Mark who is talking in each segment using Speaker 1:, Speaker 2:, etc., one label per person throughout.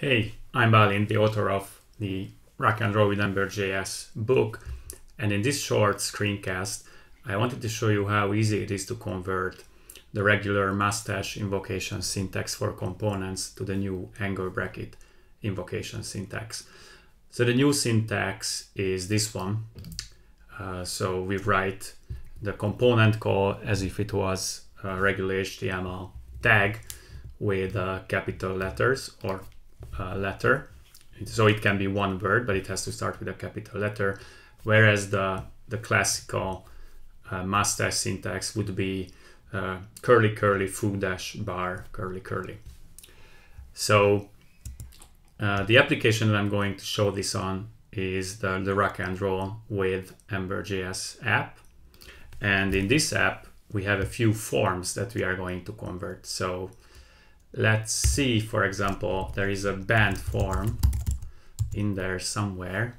Speaker 1: Hey, I'm Balint, the author of the Rock and Roll with Ember.js book, and in this short screencast, I wanted to show you how easy it is to convert the regular mustache invocation syntax for components to the new angle bracket invocation syntax. So the new syntax is this one. Uh, so we write the component call as if it was a regular HTML tag with uh, capital letters or uh, letter. So it can be one word, but it has to start with a capital letter. Whereas the, the classical uh, mustache syntax would be uh, curly curly foo dash bar curly curly. So uh, the application that I'm going to show this on is the, the rock and roll with Ember.js app. And in this app, we have a few forms that we are going to convert. So let's see, for example, there is a band form in there somewhere.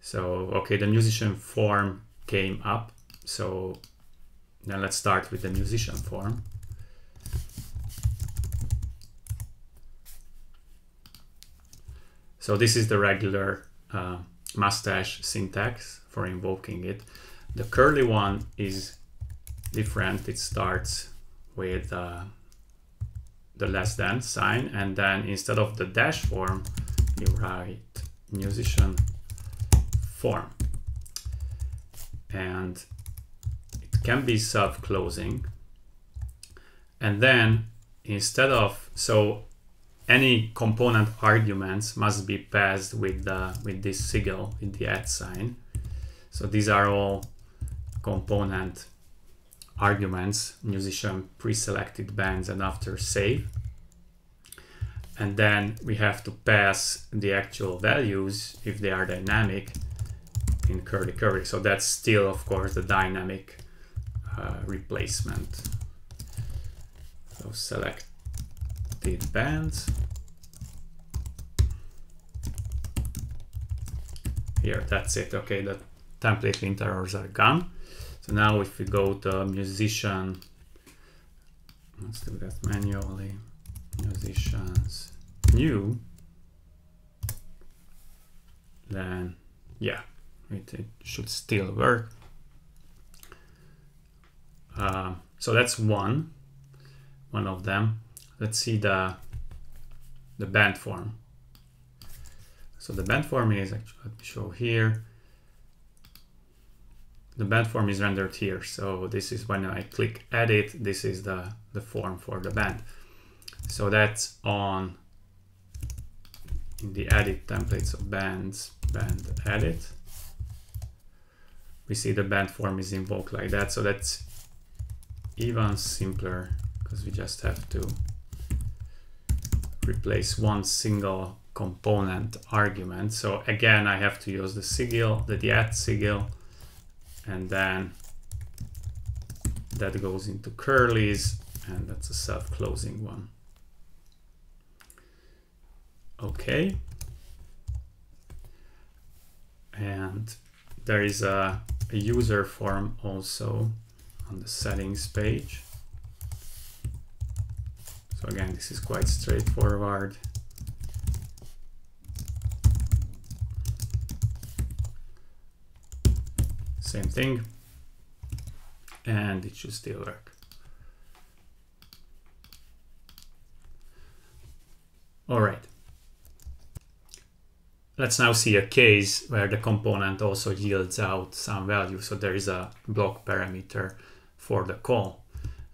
Speaker 1: So, okay, the musician form came up. So now let's start with the musician form. So this is the regular uh, mustache syntax for invoking it. The curly one is different. It starts with uh, the less than sign and then instead of the dash form you write musician form. And it can be self-closing. And then instead of so any component arguments must be passed with the with this sigil with the at sign. So these are all component arguments, musician pre-selected bands and after save. And then we have to pass the actual values if they are dynamic in curly curly. So that's still, of course, the dynamic uh, replacement. So selected bands. Here, that's it. Okay, the template lint errors are gone. So now if we go to musician, let's do that manually, musicians new, then yeah, it, it should still work. Uh, so that's one, one of them. Let's see the the band form. So the band form is actually, let me show here the band form is rendered here. So this is when I click edit, this is the, the form for the band. So that's on in the edit templates of bands, band edit. We see the band form is invoked like that. So that's even simpler because we just have to replace one single component argument. So again, I have to use the sigil, the at sigil, and then that goes into curlies and that's a self-closing one. Okay. And there is a, a user form also on the settings page. So again, this is quite straightforward. Same thing and it should still work. All right. Let's now see a case where the component also yields out some value. So there is a block parameter for the call.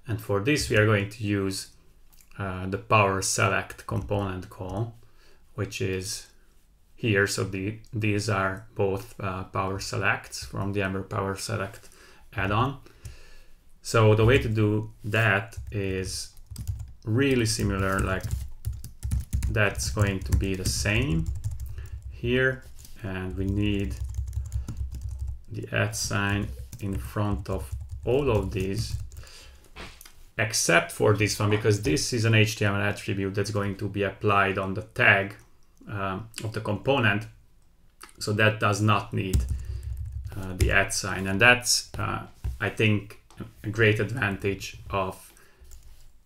Speaker 1: And for this, we are going to use uh, the power select component call, which is here. So the, these are both uh, power selects from the Ember Power Select add-on. So the way to do that is really similar, like that's going to be the same here. And we need the at sign in front of all of these except for this one because this is an HTML attribute that's going to be applied on the tag um, of the component. So that does not need uh, the at sign. And that's, uh, I think, a great advantage of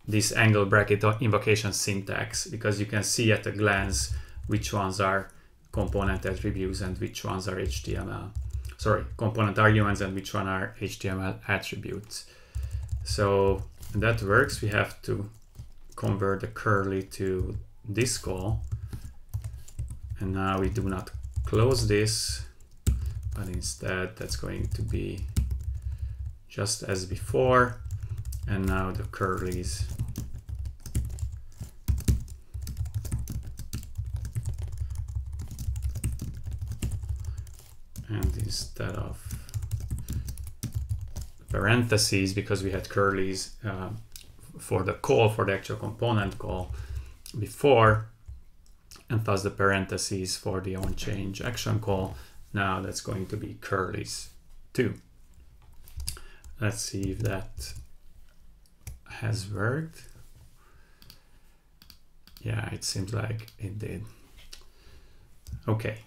Speaker 1: this angle bracket invocation syntax because you can see at a glance which ones are component attributes and which ones are HTML. Sorry, component arguments and which one are HTML attributes. So that works. We have to convert the curly to this call. And now we do not close this, but instead that's going to be just as before. And now the curlies and instead of parentheses because we had curlies uh, for the call for the actual component call before and thus the parentheses for the on change action call. Now that's going to be curlies too let's see if that has worked. Yeah it seems like it did. Okay.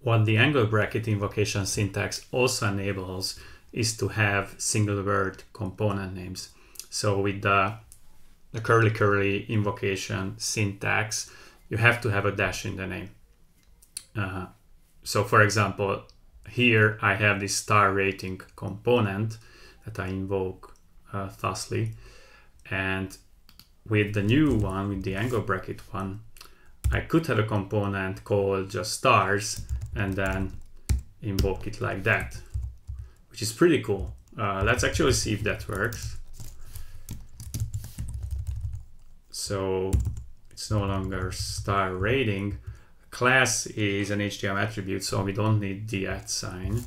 Speaker 1: What the angle bracket invocation syntax also enables is to have single word component names. So with the, the curly curly invocation syntax, you have to have a dash in the name. Uh, so for example, here I have this star rating component that I invoke uh, thusly. And with the new one, with the angle bracket one, I could have a component called just stars and then invoke it like that, which is pretty cool. Uh, let's actually see if that works. So it's no longer star rating. Class is an HTML attribute, so we don't need the at sign.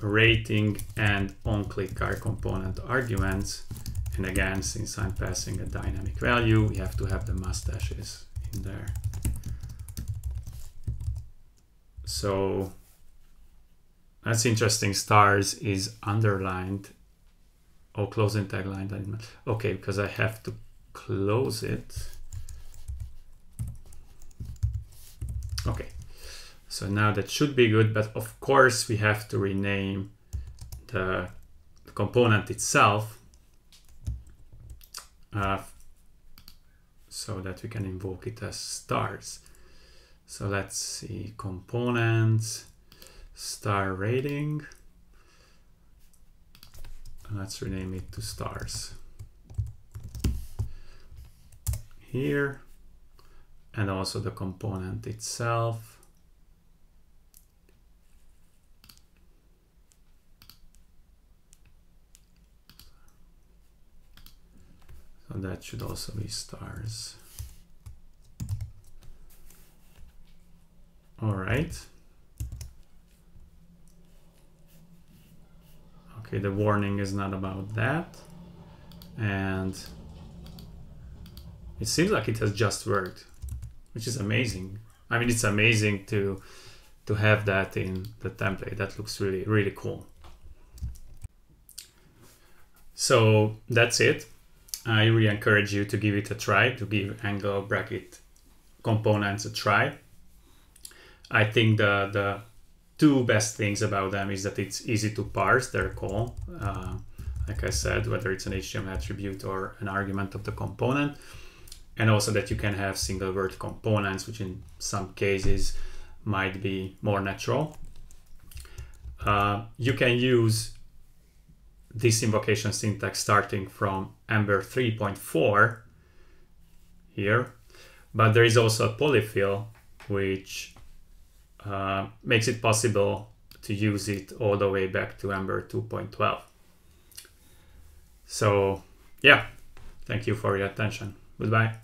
Speaker 1: Rating and onClick are component arguments. And again, since I'm passing a dynamic value, we have to have the mustaches in there. So that's interesting. Stars is underlined. Oh, closing tagline. Okay, because I have to close it. Okay, so now that should be good, but of course we have to rename the, component itself uh, so that we can invoke it as stars. So let's see, components, star rating. Let's rename it to stars. Here, and also the component itself. So that should also be stars. All right. Okay, the warning is not about that. And it seems like it has just worked, which is amazing. I mean, it's amazing to to have that in the template. That looks really, really cool. So that's it. I really encourage you to give it a try, to give angle bracket components a try. I think the the two best things about them is that it's easy to parse their call. Uh, like I said, whether it's an HTML attribute or an argument of the component, and also that you can have single word components, which in some cases might be more natural. Uh, you can use this invocation syntax starting from Ember 3.4 here, but there is also a polyfill which uh, makes it possible to use it all the way back to Ember 2.12. So yeah, thank you for your attention. Goodbye.